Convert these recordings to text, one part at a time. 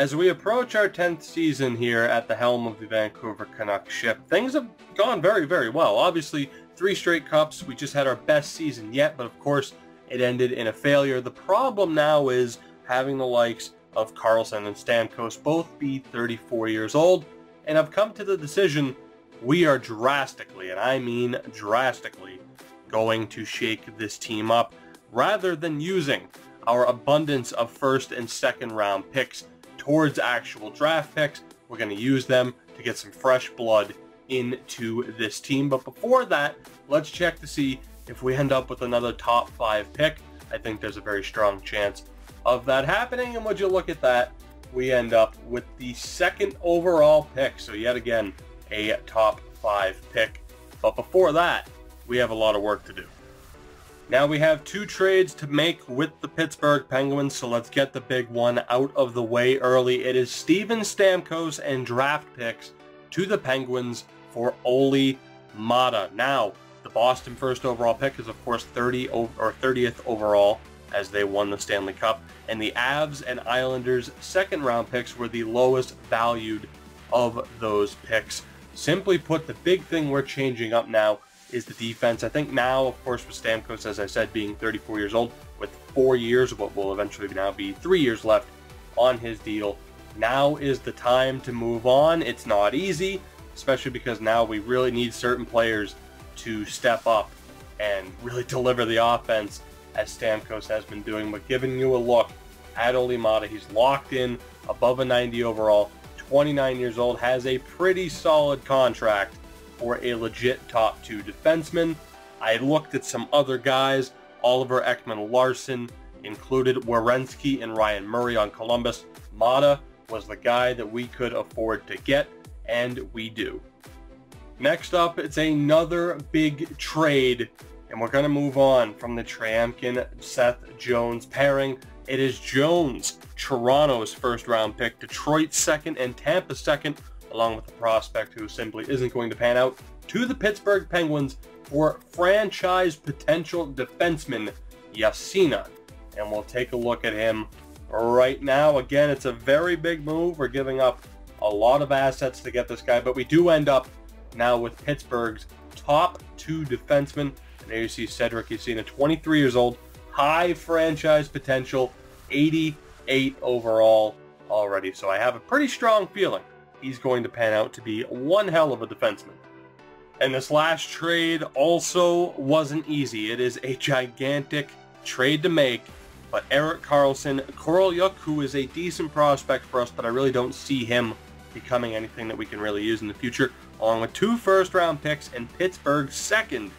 As we approach our 10th season here at the helm of the Vancouver Canucks ship, things have gone very, very well. Obviously, three straight cups. We just had our best season yet, but of course, it ended in a failure. The problem now is having the likes of Karlsson and Stamkos both be 34 years old, and I've come to the decision we are drastically, and I mean drastically, going to shake this team up rather than using our abundance of first and second round picks towards actual draft picks. We're going to use them to get some fresh blood into this team. But before that, let's check to see if we end up with another top five pick. I think there's a very strong chance of that happening. And would you look at that, we end up with the second overall pick. So yet again, a top five pick. But before that, we have a lot of work to do. Now we have two trades to make with the Pittsburgh Penguins, so let's get the big one out of the way early. It is Steven Stamkos and draft picks to the Penguins for Olli Maatta. Now, the Boston first overall pick is of course 30 or 30th overall as they won the Stanley Cup, and the Avs and Islanders second round picks were the lowest valued of those picks. Simply put, the big thing we're changing up now is the defense. I think now, of course, with Stamkos, as I said, being 34 years old, with four years, what will eventually now be three years left on his deal, now is the time to move on. It's not easy, especially because now we really need certain players to step up and really deliver the offense as Stamkos has been doing. But giving you a look at Olli Maatta, he's locked in above a 90 overall, 29 years old, has a pretty solid contract for a legit top two defenseman. I looked at some other guys, Oliver Ekman-Larsson included Werenski and Ryan Murray on Columbus. Maatta was the guy that we could afford to get, and we do. Next up, it's another big trade, and we're going to move on from the Tryamkin-Seth Jones pairing. It is Jones, Toronto's first round pick, Detroit second, and Tampa second along with a prospect who simply isn't going to pan out, to the Pittsburgh Penguins for franchise potential defenseman Jahsinä. And we'll take a look at him right now. Again, it's a very big move. We're giving up a lot of assets to get this guy, but we do end up now with Pittsburgh's top two defensemen. And there you see Cedric Jahsinä, 23 years old, high franchise potential, 88 overall already. So I have a pretty strong feeling he's going to pan out to be one hell of a defenseman. And this last trade also wasn't easy. It is a gigantic trade to make, but Erik Karlsson, Korolyuk, who is a decent prospect for us, but I really don't see him becoming anything that we can really use in the future, along with two first-round picks and Pittsburgh's second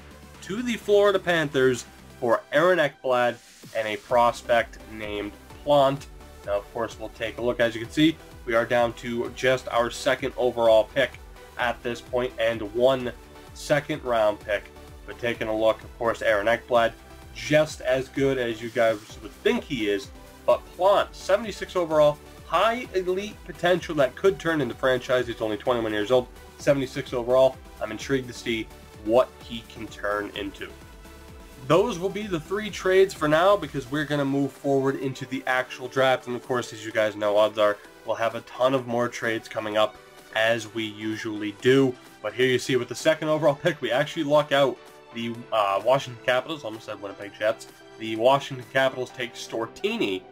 to the Florida Panthers for Aaron Ekblad and a prospect named Plante. Now, of course, we'll take a look. As you can see, we are down to just our second overall pick at this point and one second round pick. But taking a look, of course, Aaron Ekblad, just as good as you guys would think he is. But Plante, 76 overall, high elite potential that could turn into franchise. He's only 21 years old, 76 overall. I'm intrigued to see what he can turn into those will be the three trades for now because we're going to move forward into the actual draft. And of course, as you guys know, odds are we'll have a ton of more trades coming up as we usually do. But here you see with the second overall pick, we actually lock out the uh, Washington Capitals, almost said Winnipeg Jets. The Washington Capitals take Stortini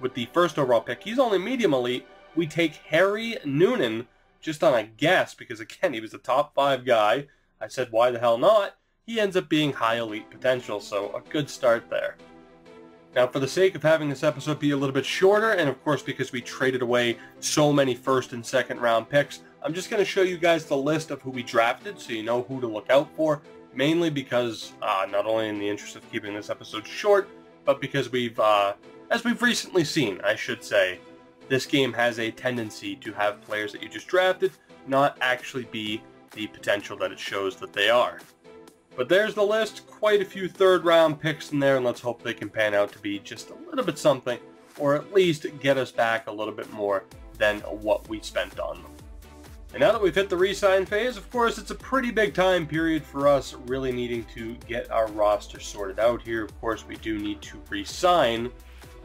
with the first overall pick. He's only medium elite. We take Harry Noonan just on a guess because, again, he was a top five guy. I said, why the hell not? He ends up being high elite potential, so a good start there. Now, for the sake of having this episode be a little bit shorter, and of course because we traded away so many first and second round picks, I'm just going to show you guys the list of who we drafted so you know who to look out for, mainly because, uh, not only in the interest of keeping this episode short, but because we've, uh, as we've recently seen, I should say, this game has a tendency to have players that you just drafted not actually be the potential that it shows that they are. But there's the list, quite a few third round picks in there, and let's hope they can pan out to be just a little bit something, or at least get us back a little bit more than what we spent on them. And now that we've hit the re-sign phase, of course, it's a pretty big time period for us really needing to get our roster sorted out here. Of course, we do need to re-sign,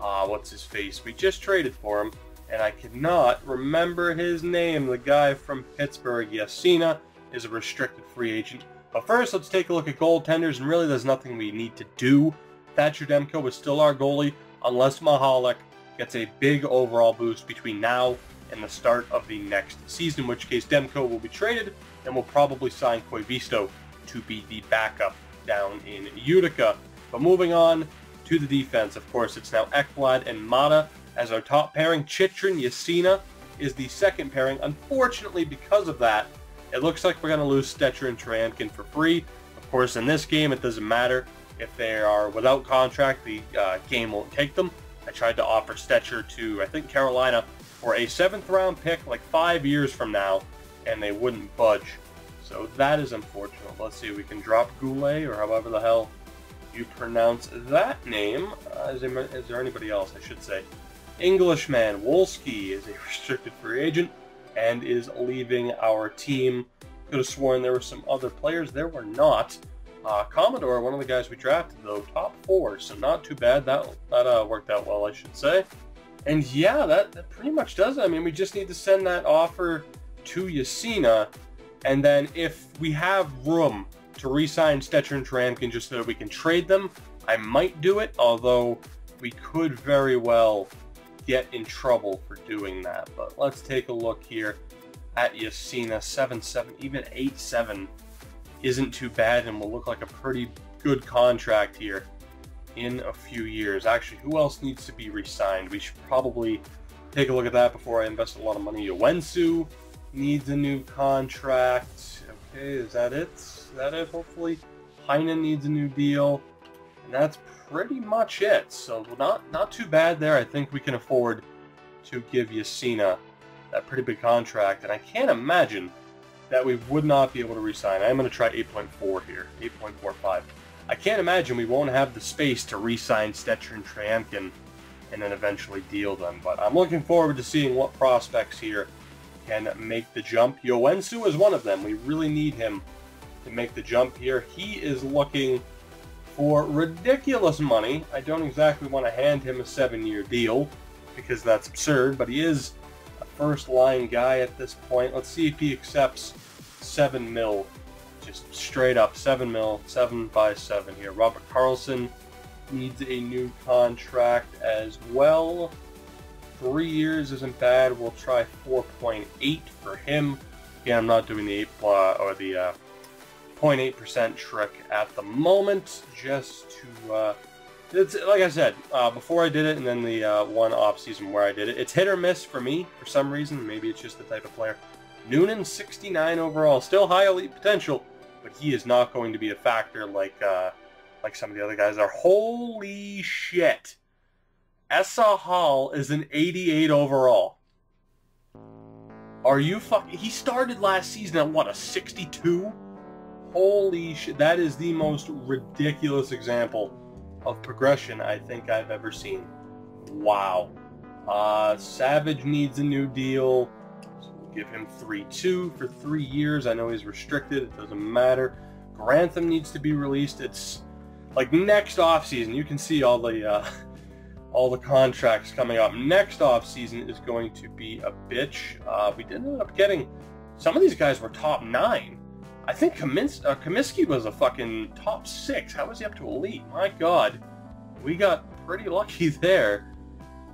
uh, what's his face? We just traded for him. and I cannot remember his name. The guy from Pittsburgh, Yasina, is a restricted free agent. But first, let's take a look at goaltenders, and really there's nothing we need to do. Thatcher Demko is still our goalie, unless Mahalik gets a big overall boost between now and the start of the next season, in which case Demko will be traded, and we'll probably sign Koivisto to be the backup down in Utica. But moving on to the defense, of course, it's now Ekblad and Maatta as our top pairing. Chychrun Yasina is the second pairing. Unfortunately, because of that, it looks like we're going to lose Stecher and Tryamkin for free. Of course, in this game, it doesn't matter. If they are without contract, the uh, game won't take them. I tried to offer Stecher to, I think, Carolina for a seventh round pick like five years from now, and they wouldn't budge. So that is unfortunate. Let's see we can drop Goulet, or however the hell you pronounce that name. Uh, is, there, is there anybody else, I should say? Englishman Wolski is a restricted free agent and is leaving our team. Could have sworn there were some other players. There were not. Uh, Commodore, one of the guys we drafted, though, top four, so not too bad. That that uh, worked out well, I should say. And yeah, that, that pretty much does it. I mean, we just need to send that offer to Yasina, and then if we have room to re-sign Stecher and Tryamkin just so that we can trade them, I might do it, although we could very well get in trouble for doing that. But let's take a look here at Yasina. 7-7, even 8-7 isn't too bad and will look like a pretty good contract here in a few years. Actually, who else needs to be re-signed? We should probably take a look at that before I invest a lot of money. Joensuu needs a new contract. Okay, is that it? Is that it, hopefully? Heinen needs a new deal. And that's pretty much it. So not not too bad there. I think we can afford to give Yasina that pretty big contract. And I can't imagine that we would not be able to resign. I'm going to try 8.4 here, 8.45. I can't imagine we won't have the space to re-sign Stecher and Tryamkin and then eventually deal them. But I'm looking forward to seeing what prospects here can make the jump. Joensuu is one of them. We really need him to make the jump here. He is looking for ridiculous money. I don't exactly want to hand him a seven-year deal because that's absurd, but he is a first-line guy at this point. Let's see if he accepts seven mil, just straight up seven mil, seven by seven here. Robert Carlson needs a new contract as well. Three years isn't bad. We'll try 4.8 for him. Again, I'm not doing the eight uh, or the uh, 0.8% trick at the moment, just to, uh, it's like I said, uh, before I did it and then the uh, one off season where I did it, it's hit or miss for me for some reason. Maybe it's just the type of player. Noonan, 69 overall, still high elite potential, but he is not going to be a factor like uh, like some of the other guys are. Holy shit! Esa Hall is an 88 overall. Are you fucking... He started last season at, what, a 62? Holy shit, that is the most ridiculous example of progression I think I've ever seen. Wow. Uh, Savage needs a new deal. So we'll give him 3-2 for three years. I know he's restricted. It doesn't matter. Grantham needs to be released. It's like next off season. You can see all the uh, all the contracts coming up. Next off season is going to be a bitch. Uh, we did end up getting some of these guys were top nine. I think Kamins- uh, Comiskey was a fucking top six. How was he up to elite? My God, we got pretty lucky there.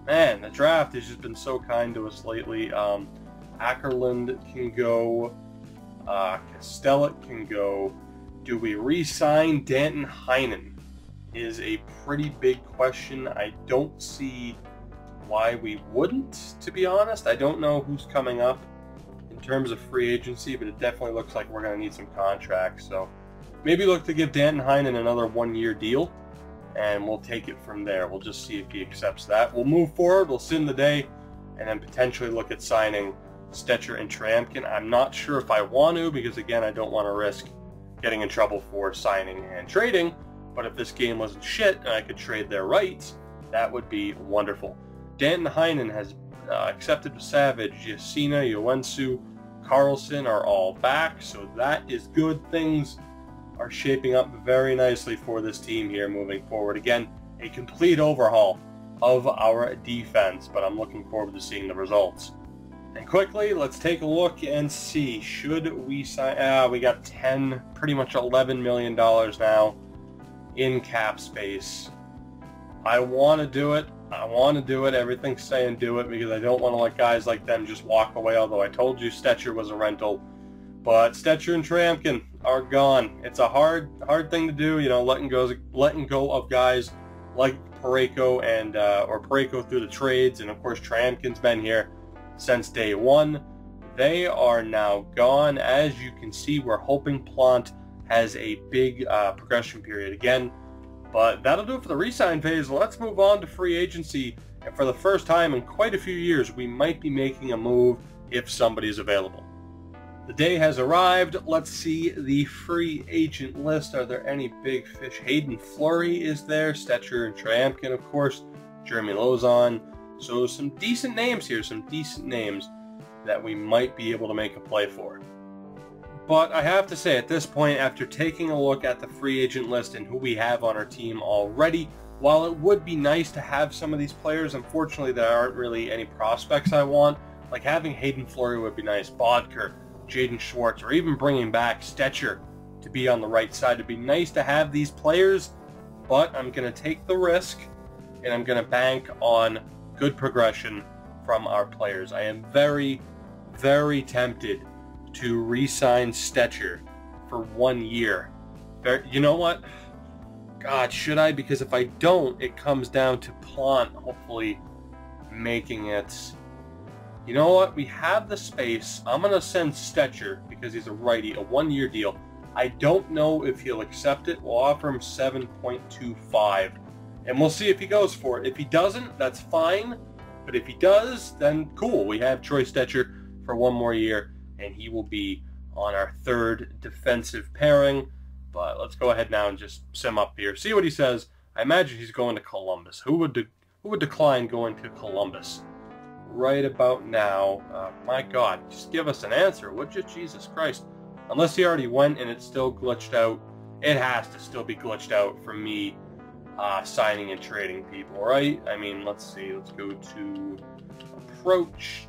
Man, the draft has just been so kind to us lately. Um, Ackerland can go. Uh, can go. Do we re-sign Danton Heinen? Is a pretty big question. I don't see why we wouldn't, to be honest. I don't know who's coming up in terms of free agency, but it definitely looks like we're going to need some contracts. So maybe look to give Danton Heinen another one-year deal, and we'll take it from there. We'll just see if he accepts that. We'll move forward. We'll send the day, and then potentially look at signing Stecher and Tryamkin. I'm not sure if I want to because, again, I don't want to risk getting in trouble for signing and trading. But if this game wasn't shit and I could trade their rights, that would be wonderful. Danton Heinen has uh, accepted Savage, Yasina, Joensuu, Carlson are all back, so that is good. Things are shaping up very nicely for this team here moving forward. Again, a complete overhaul of our defense, but I'm looking forward to seeing the results. And quickly, let's take a look and see. Should we sign... Ah, we got 10, pretty much $11 million now in cap space. I want to do it. I want to do it. Everything's saying do it because I don't want to let guys like them just walk away, although I told you Stecher was a rental. But Stecher and Tryamkin are gone. It's a hard hard thing to do, you know, letting go letting go of guys like Parayko and uh, or Parayko through the trades, and of course Tryamkin's been here since day one. They are now gone. As you can see, we're hoping Plante has a big uh, progression period again. But that'll do it for the resign phase. Let's move on to free agency. And for the first time in quite a few years, we might be making a move if somebody is available. The day has arrived. Let's see the free agent list. Are there any big fish? Hayden Fleury is there. Stecher and Tryamkin, of course. Jeremy Lauzon. So some decent names here, some decent names that we might be able to make a play for. But I have to say, at this point, after taking a look at the free agent list and who we have on our team already, while it would be nice to have some of these players, unfortunately there aren't really any prospects I want. Like having Hayden Fleury would be nice, Boedker, Jaden Schwartz, or even bringing back Stecher to be on the right side. It'd be nice to have these players, but I'm going to take the risk and I'm going to bank on good progression from our players. I am very, very tempted to re-sign Stecher for one year. You know what? God, should I? Because if I don't, it comes down to Plante hopefully making it. You know what? We have the space. I'm going to send Stecher, because he's a righty, a one-year deal. I don't know if he'll accept it. We'll offer him 7.25. And we'll see if he goes for it. If he doesn't, that's fine. But if he does, then cool. We have Troy Stecher for one more year and he will be on our third defensive pairing. But let's go ahead now and just sim up here. See what he says. I imagine he's going to Columbus. Who would who would decline going to Columbus? Right about now. Uh, my God, just give us an answer, would you? Jesus Christ. Unless he already went and it's still glitched out, it has to still be glitched out for me uh, signing and trading people, right? I mean, let's see. Let's go to approach.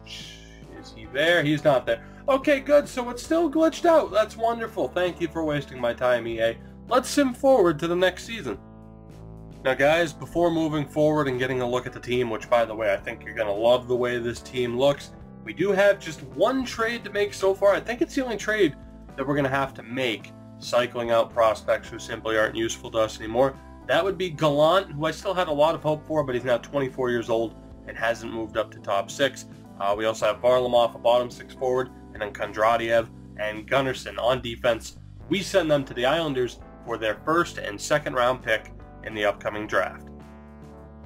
Is he there? He's not there. Okay, good. So it's still glitched out. That's wonderful. Thank you for wasting my time, EA. Let's sim forward to the next season. Now, guys, before moving forward and getting a look at the team, which, by the way, I think you're going to love the way this team looks, we do have just one trade to make so far. I think it's the only trade that we're going to have to make, cycling out prospects who simply aren't useful to us anymore. That would be Gallant, who I still had a lot of hope for, but he's now 24 years old and hasn't moved up to top six. Uh, we also have Varlamov, a bottom six forward, and then Kondratiev and Gunnarsson on defense. We send them to the Islanders for their first and second round pick in the upcoming draft.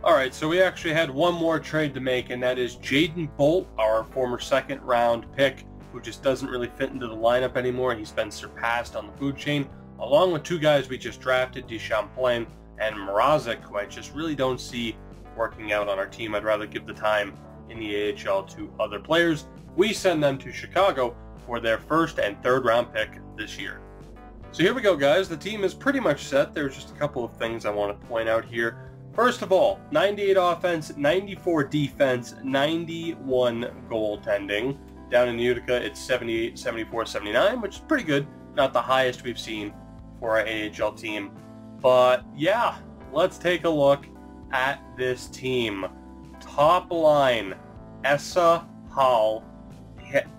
Alright, so we actually had one more trade to make, and that is Jaden Bolt, our former second round pick, who just doesn't really fit into the lineup anymore. He's been surpassed on the food chain, along with two guys we just drafted, Deschamplain and Mrazek, who I just really don't see working out on our team. I'd rather give the time in the AHL to other players we send them to Chicago for their first and third round pick this year. So here we go, guys. The team is pretty much set. There's just a couple of things I want to point out here. First of all, 98 offense, 94 defense, 91 goaltending. Down in Utica, it's 78, 74, 79, which is pretty good. Not the highest we've seen for our AHL team. But yeah, let's take a look at this team. Top line, Essa Hall,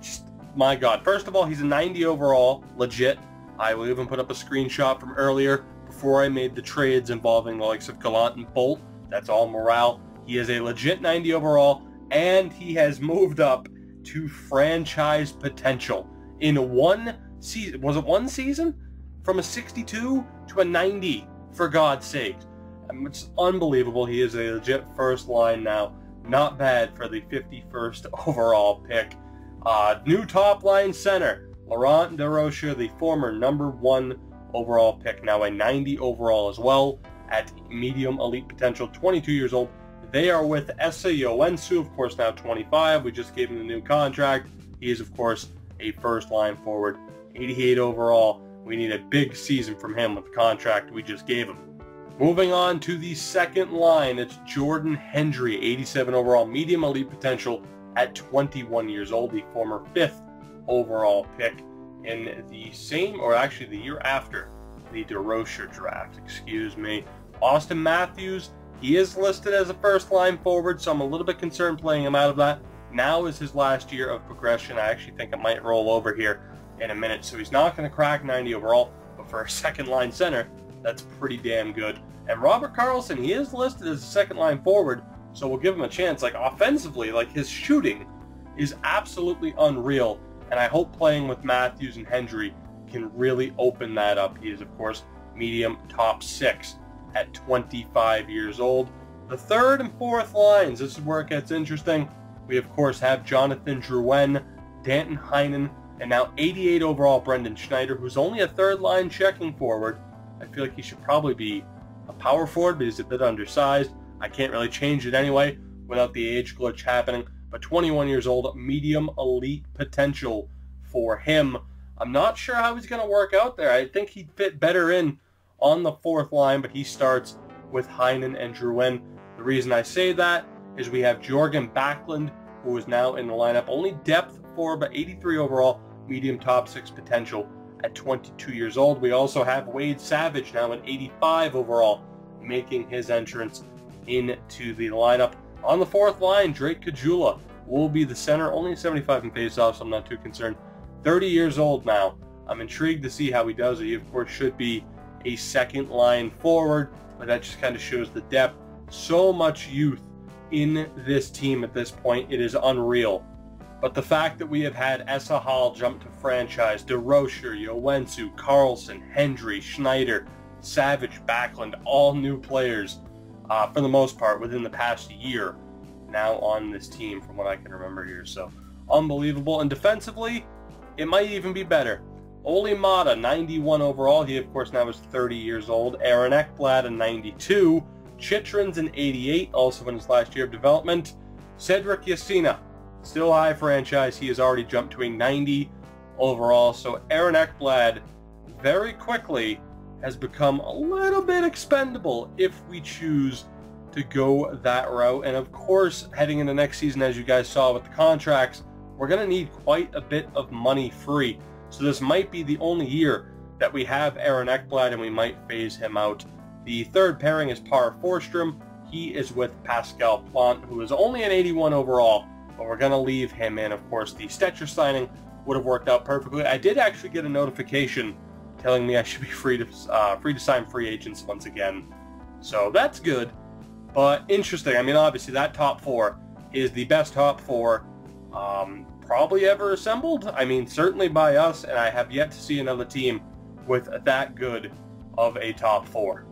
just, my God. First of all, he's a 90 overall, legit. I will even put up a screenshot from earlier before I made the trades involving the likes of Gallant and Bolt. That's all morale. He is a legit 90 overall, and he has moved up to franchise potential in one season. Was it one season? From a 62 to a 90, for God's sake. Um, it's unbelievable. He is a legit first line now. Not bad for the 51st overall pick new top line center, Laurent Durocher, the former number one overall pick, now a 90 overall as well at medium elite potential, 22 years old. They are with Joensuu, of course now 25. We just gave him the new contract. He is, of course, a first line forward, 88 overall. We need a big season from him with the contract we just gave him. Moving on to the second line, it's Jordan Hendry, 87 overall, medium elite potential at 21 years old, the former fifth overall pick in the same, or actually the year after the Durocher draft, excuse me. Auston Matthews, he is listed as a first line forward, so I'm a little bit concerned playing him out of that. Now is his last year of progression. I actually think it might roll over here in a minute, so he's not going to crack 90 overall, but for a second line center, that's pretty damn good. And Robert Carlson, he is listed as a second line forward, so we'll give him a chance. Like offensively, like his shooting is absolutely unreal. And I hope playing with Matthews and Hendry can really open that up. He is, of course, medium top six at 25 years old. The third and fourth lines, this is where it gets interesting. We, of course, have Jonathan Drouin, Danton Heinen, and now 88 overall Brendan Schneider, who's only a third line checking forward. I feel like he should probably be a power forward, but he's a bit undersized. I can't really change it anyway without the age glitch happening. But 21 years old, medium elite potential for him. I'm not sure how he's going to work out there. I think he'd fit better in on the fourth line, but he starts with Heinen and Drouin. The reason I say that is we have Jorgen Backlund, who is now in the lineup. Only depth for, but 83 overall, medium top six potential at 22 years old. We also have Wade Savage now at 85 overall, making his entrance into the lineup. On the fourth line, Drake Caggiula will be the center, only 75 in faceoffs, so I'm not too concerned. 30 years old now. I'm intrigued to see how he does. He, of course, should be a second line forward, but that just kind of shows the depth. So much youth in this team at this point. It is unreal. But the fact that we have had Esa Hall jump to franchise, Durocher, Joensuu, Carlson, Hendry, Schneider, Savage, Backlund, all new players uh, for the most part within the past year now on this team from what I can remember here. So unbelievable. And defensively, it might even be better. Olli Maatta, 91 overall. He, of course, now is 30 years old. Aaron Ekblad, a 92. Chychrun's an 88, also in his last year of development. Cedric Jessina, still high franchise. He has already jumped to a 90 overall. So Aaron Ekblad very quickly has become a little bit expendable if we choose to go that route. And of course, heading into next season, as you guys saw with the contracts, we're going to need quite a bit of money free. So this might be the only year that we have Aaron Ekblad and we might phase him out. The third pairing is Par Forstrom. He is with Pascal Plante, who is only an 81 overall, but we're going to leave him in. Of course, the Stecher signing would have worked out perfectly. I did actually get a notification telling me I should be free to uh, free to sign free agents once again. So that's good, but interesting. I mean, obviously that top four is the best top four um, probably ever assembled. I mean, certainly by us, and I have yet to see another team with that good of a top four.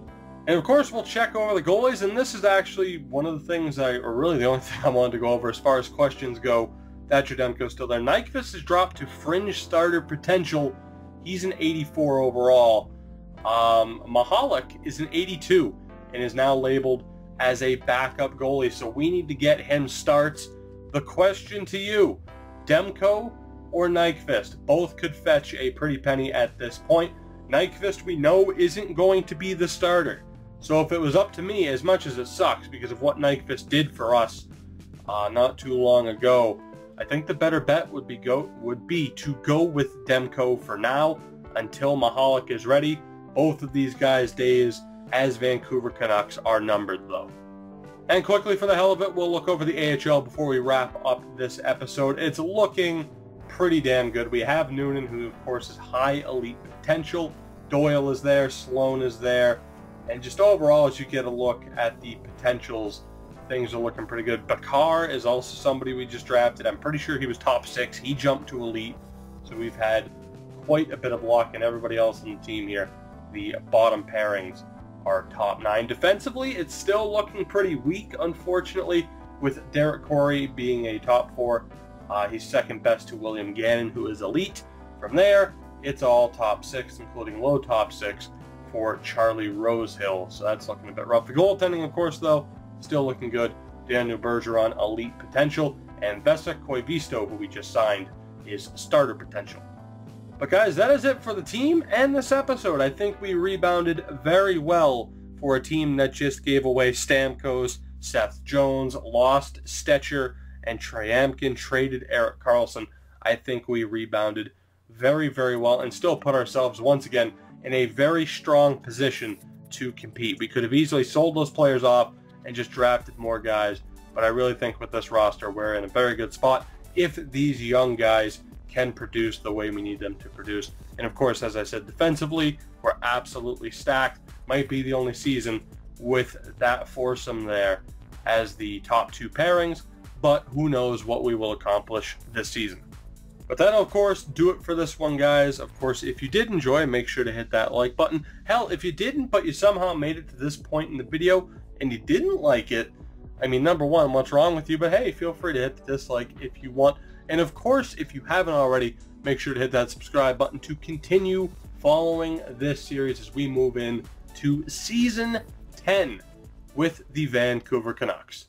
And of course, we'll check over the goalies, and this is actually one of the things I, or really the only thing I wanted to go over as far as questions go. Thatcher Demko still there. Nyquist has dropped to fringe starter potential. He's an 84 overall. Um, Michalek is an 82 and is now labeled as a backup goalie. So we need to get him starts. The question to you, Demko or Nyquist? Both could fetch a pretty penny at this point. Nyquist we know isn't going to be the starter. So if it was up to me, as much as it sucks because of what Nyquist did for us uh, not too long ago, I think the better bet would be go would be to go with Demko for now until Mahalik is ready. Both of these guys' days as Vancouver Canucks are numbered though. And quickly for the hell of it, we'll look over the AHL before we wrap up this episode. It's looking pretty damn good. We have Noonan, who of course is high elite potential. Doyle is there, Sloan is there, and just overall, as you get a look at the potentials, things are looking pretty good. Bakar is also somebody we just drafted. I'm pretty sure he was top six. He jumped to elite, so we've had quite a bit of luck, and everybody else on the team here, the bottom pairings are top nine. Defensively, it's still looking pretty weak, unfortunately, with Derek Corey being a top four. Uh, he's second best to William Gannon, who is elite. From there, it's all top six, including low top six for Charlie Rosehill. So that's looking a bit rough. The goaltending, of course, though, still looking good. Daniel Bergeron, elite potential. And Vesa Koivisto, who we just signed, is starter potential. But guys, that is it for the team and this episode. I think we rebounded very well for a team that just gave away Stamkos, Seth Jones, lost Stecher, and Tryamkin, traded Erik Karlsson. I think we rebounded very, very well and still put ourselves once again in a very strong position to compete. We could have easily sold those players off and just drafted more guys, but I really think with this roster we're in a very good spot if these young guys can produce the way we need them to produce. And of course, as I said, defensively, we're absolutely stacked. Might be the only season with that foursome there as the top two pairings, but who knows what we will accomplish this season. But that'll, of course, do it for this one, guys. Of course, if you did enjoy, make sure to hit that like button. Hell, if you didn't, but you somehow made it to this point in the video and you didn't like it, I mean, number one, what's wrong with you? But hey, feel free to hit the dislike if you want. And of course, if you haven't already, make sure to hit that subscribe button to continue following this series as we move in to season 10 with the Vancouver Canucks.